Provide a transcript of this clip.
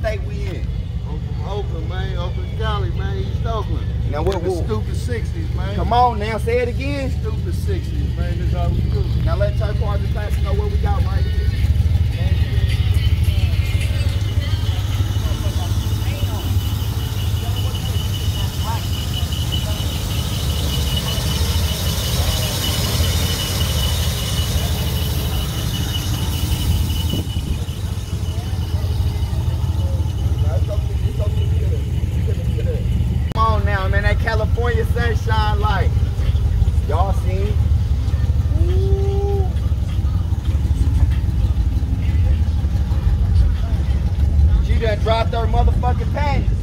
state we in? I'm Oakland, man. Oakland County, man. East Oakland. Now what? The what stupid 60s, man. come on now, say it again. Stupid 60s, man. That's how we do. Now let Turf Cars and Classic know what we got right here. Come on now, man, that California sunshine light. Y'all seen? Ooh. She done dropped her motherfucking panties.